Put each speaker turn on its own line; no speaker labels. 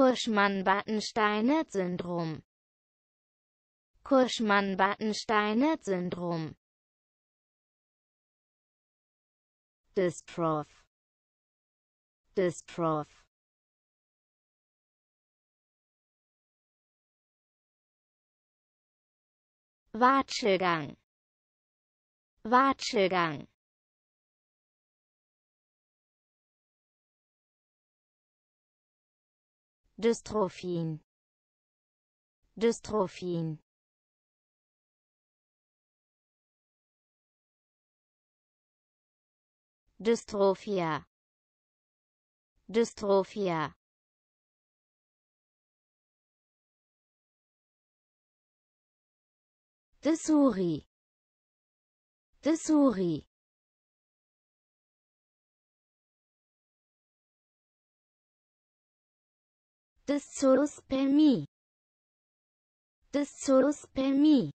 Cushman-Battensteiner-Syndrom Cushman-Battensteiner-Syndrom Dystroph Dystroph Watschelgang. Watschelgang Dystrophien. Dystrophien. Dystrophia. Dystrophia The soros per me. This soros me.